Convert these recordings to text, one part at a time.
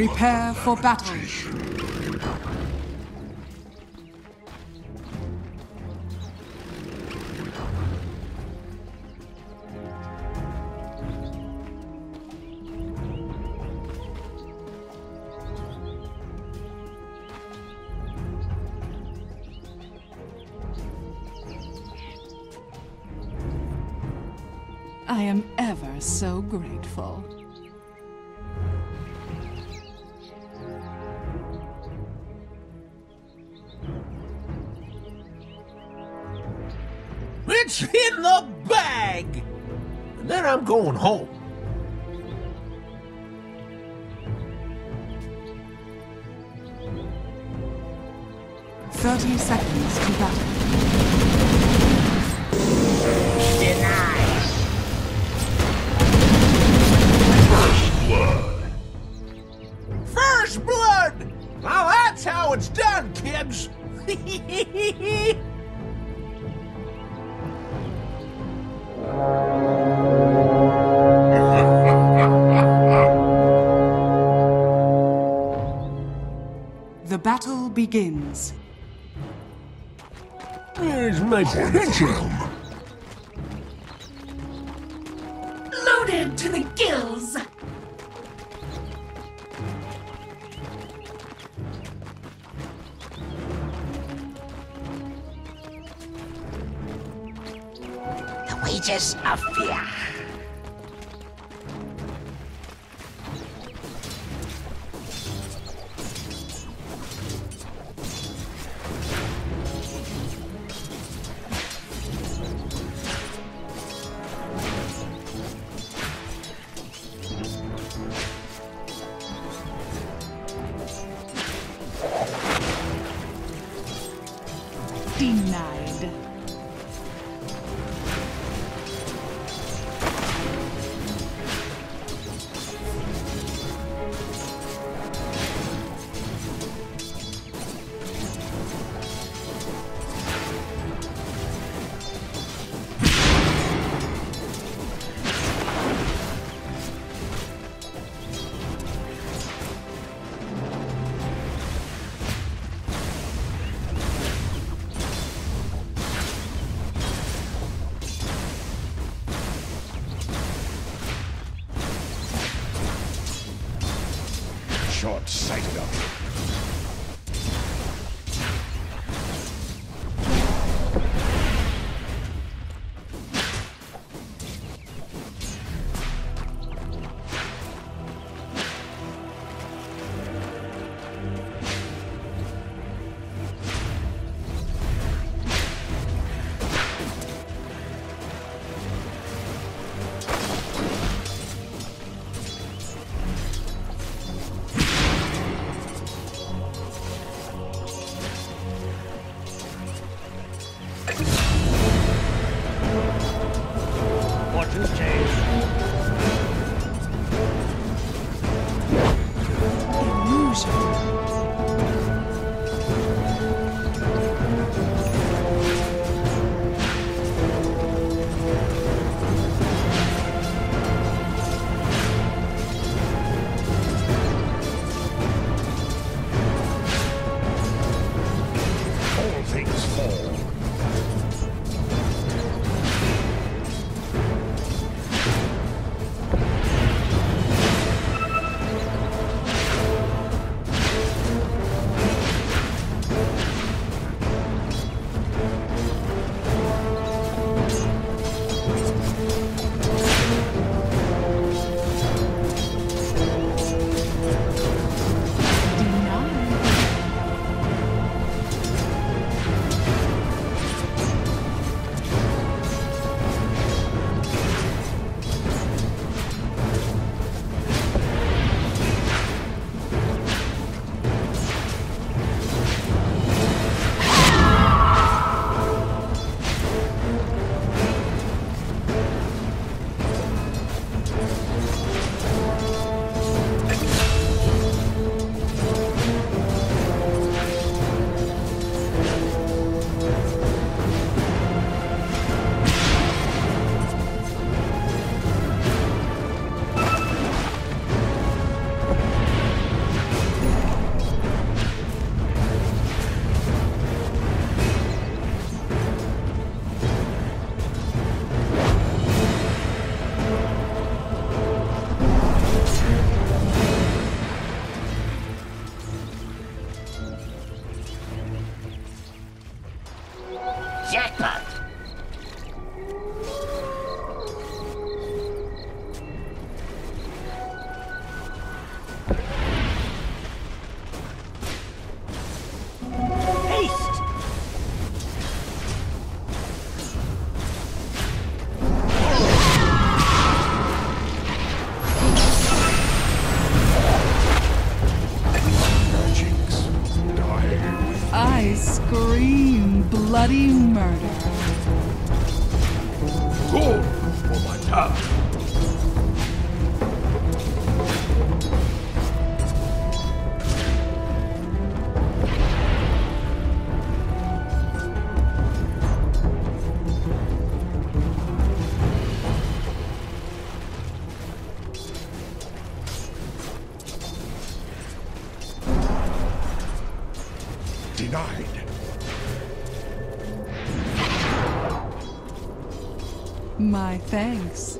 Prepare for battle. It's in the bag! And then I'm going home. Thirty seconds to battle. Denied. First blood! First blood! Now that's how it's done, kids! battle begins. Where's my pencil? Loaded to the gills. The wages of fear. Thanks.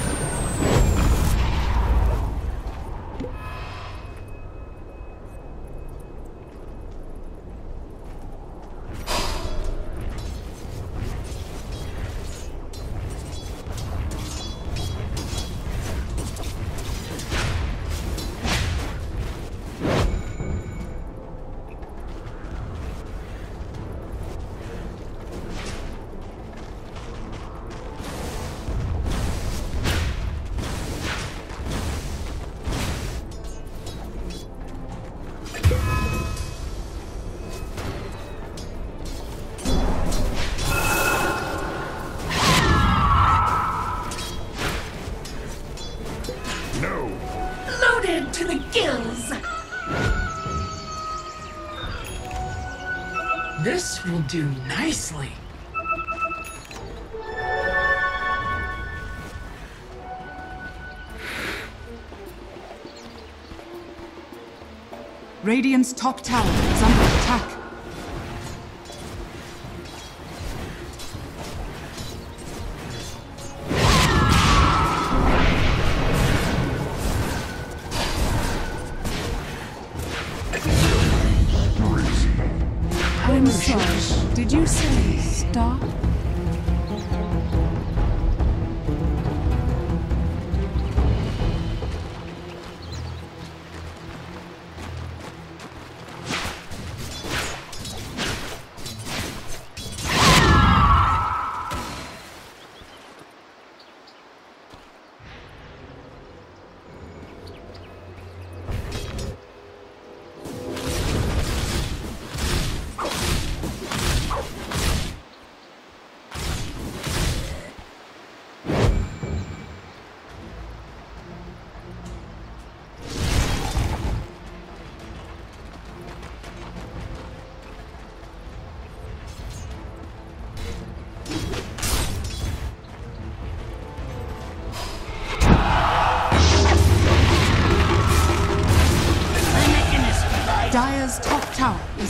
Do nicely. Radiant's top tower is under attack.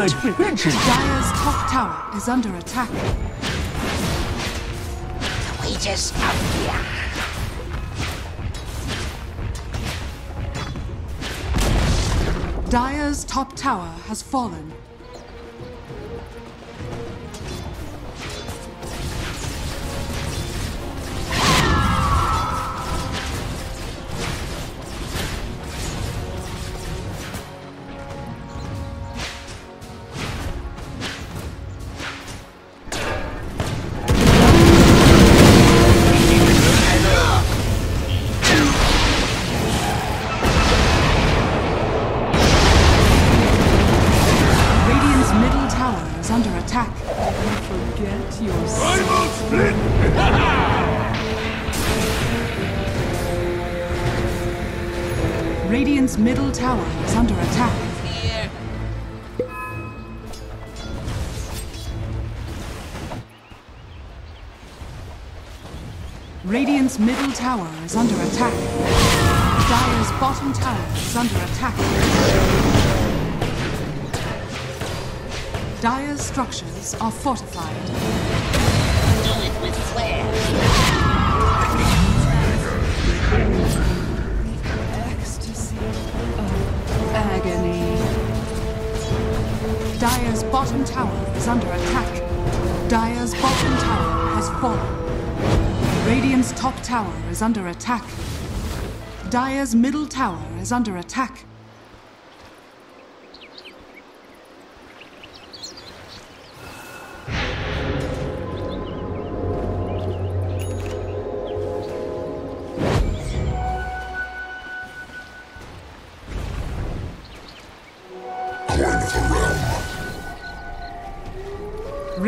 Where's my? Dire's top tower is under attack. We just out here. Dire's top tower has fallen. Middle tower is under attack. Radiant's middle tower is under attack. Dire's bottom tower is under attack. Dire's structures are fortified. Do it with flair. Dire's bottom tower is under attack. Dire's bottom tower has fallen. Radiant's top tower is under attack. Dire's middle tower is under attack.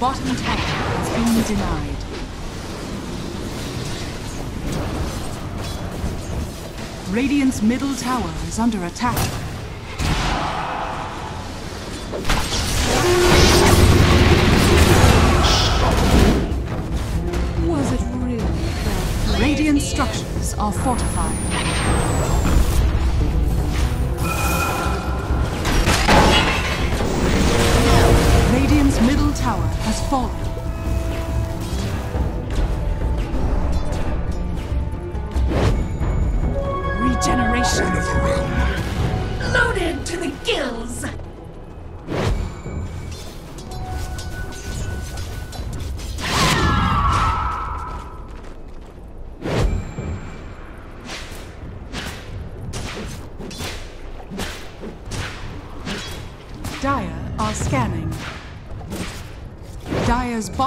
Bottom tower has been denied. Radiant's middle tower is under attack. Was it really? Radiant structures are fortified. Tower has fallen.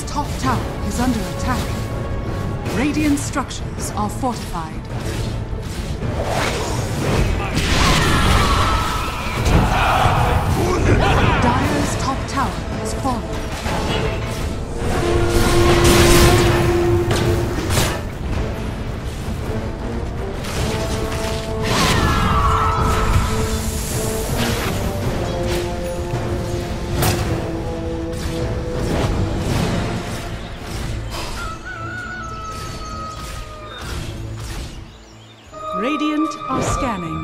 Dire's top tower is under attack. Radiant structures are fortified. Dire's top tower has fallen. Are scanning.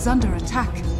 Is under attack.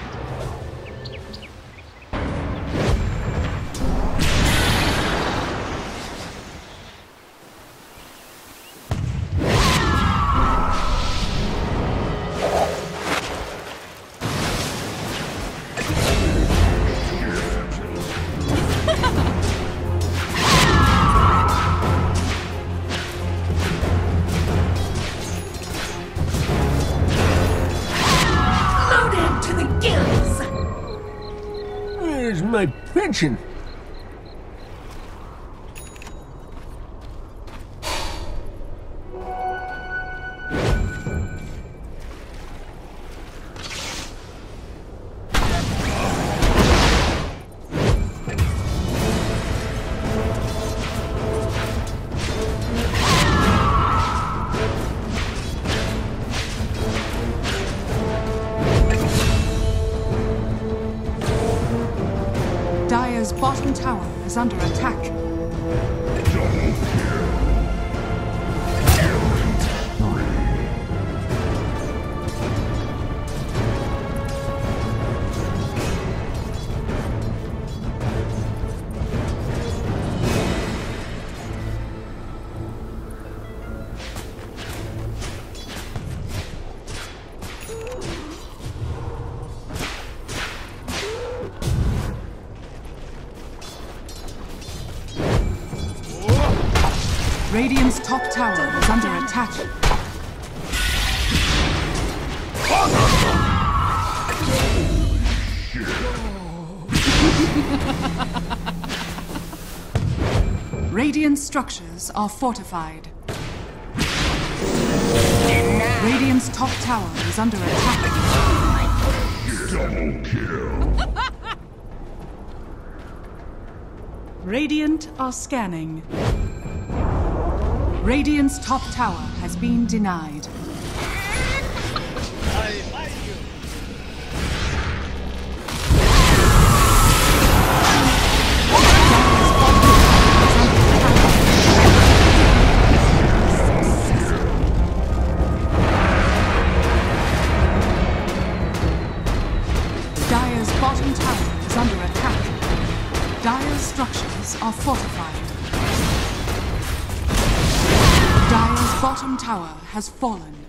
My pension? Radiant's top tower is under attack. Radiant structures are fortified. Radiant's top tower is under attack. Double kill. Radiant are scanning. Radiant's top tower has been denied. Fallen.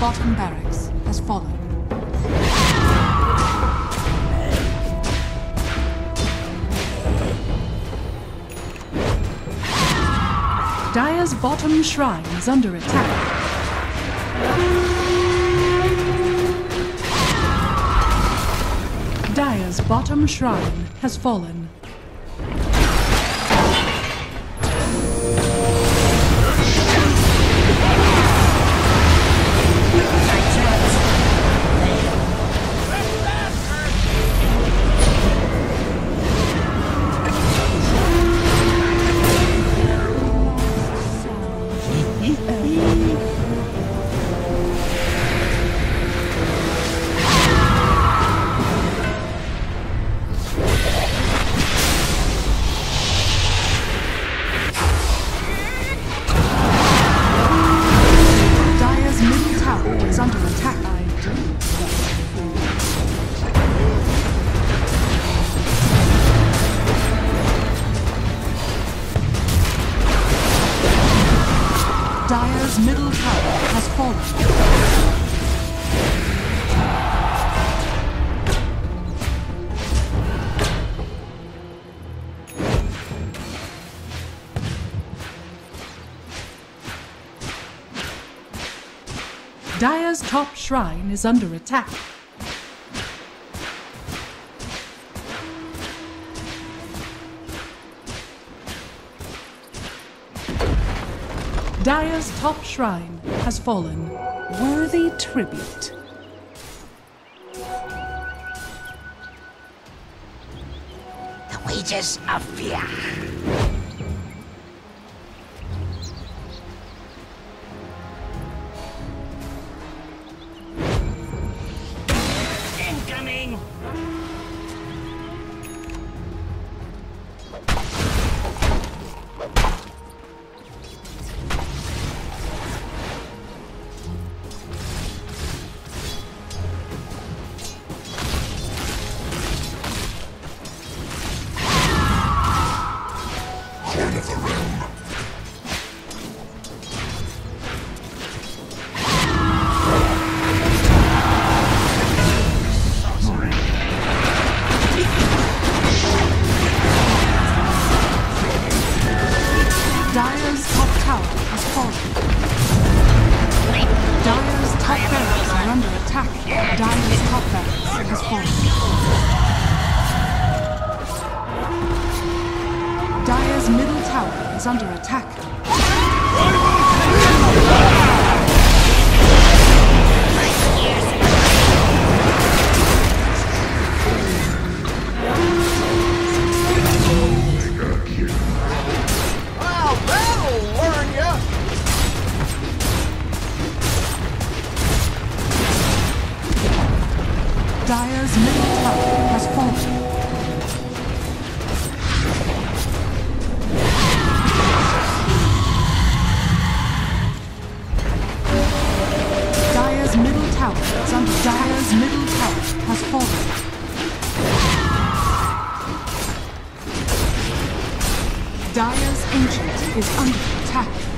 Bottom barracks has fallen. Dire's bottom shrine is under attack. Dire's bottom shrine has fallen. Top shrine is under attack. Dire's top shrine has fallen. Worthy tribute. The wages of fear. Dire's top barracks are under attack. Dire's top barracks has fallen. Dire's middle tower is under attack. Dire's ancient is under attack.